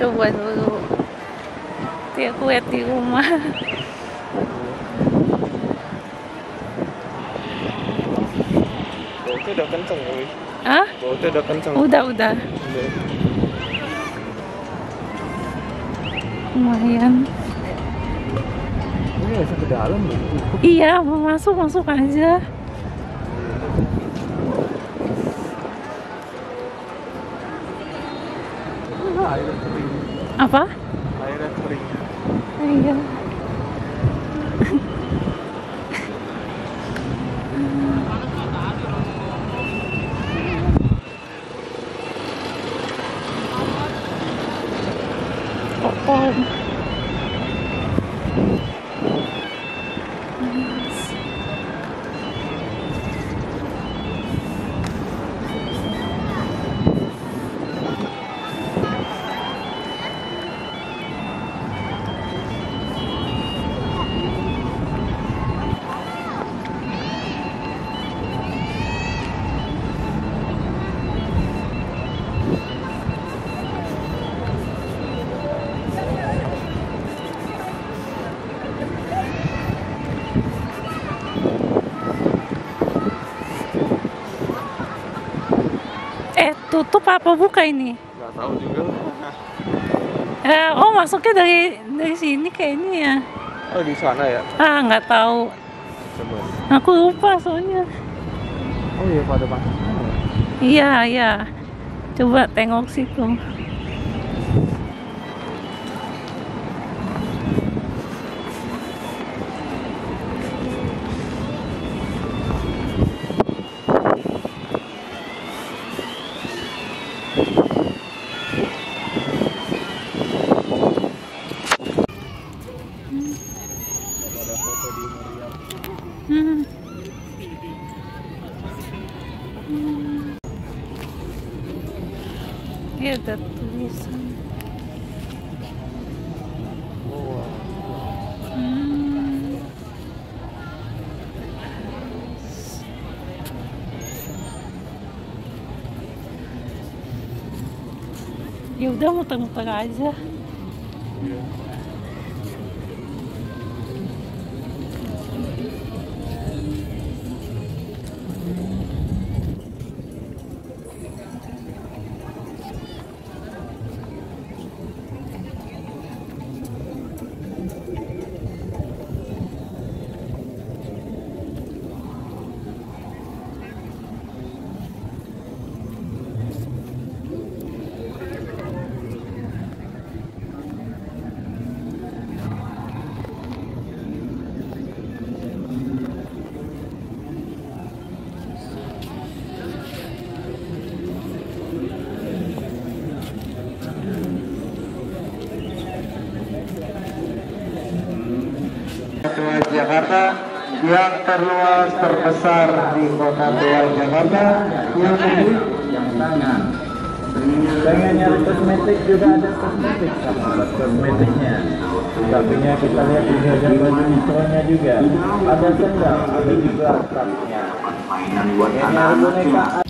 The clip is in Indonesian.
coba dulu. Nanti aku lihat di rumah. Bautnya udah kenceng, Wi. Hah? Bautnya udah kenceng. Udah, udah. Udah. Lumayan. Ini nggak sampai dalam loh. Iya, mau masuk, masuk aja. Apa? Airnya kering. Iya. Popom. Eh, tutup apa buka ini? Nggak tahu juga. Eh, oh masuknya dari dari sini kayaknya ya. Oh di sana ya. Ah, nggak tahu. Coba. Aku lupa soalnya. Oh iya pada sana ya. Iya, iya. Coba tengok situ. Iya, ada tulisan. Oh, Hmm. Ya udah Jakarta yang terluas terbesar di kota tua Jakarta. Yang yang tangan. Pengen nyari kosmetik juga ada kosmetik. Sama kosmetiknya. Sampingnya kita lihat ini ada baju mikronya juga. Ada sendal ada juga tasnya ini boneka